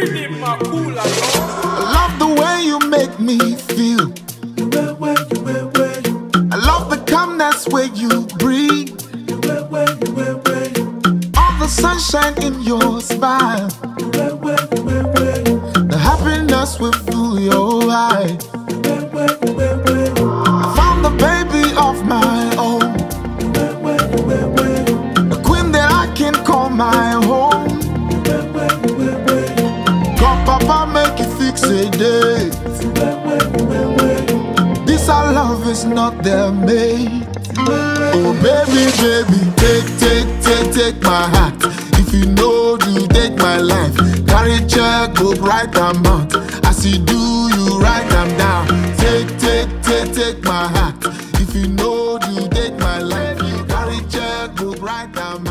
I love the way you make me feel. I love the calmness where you breathe. All the sunshine in your smile. The happiness will fill your eyes. I found the baby of my own. A queen that I can call my own. Date. This our love is not their mate. Oh baby, baby, take, take, take, take my heart. If you know you take my life, carry check, go write them out. As you do, you write them down. Take, take, take, take my heart. If you know you take my life, carry check, go write them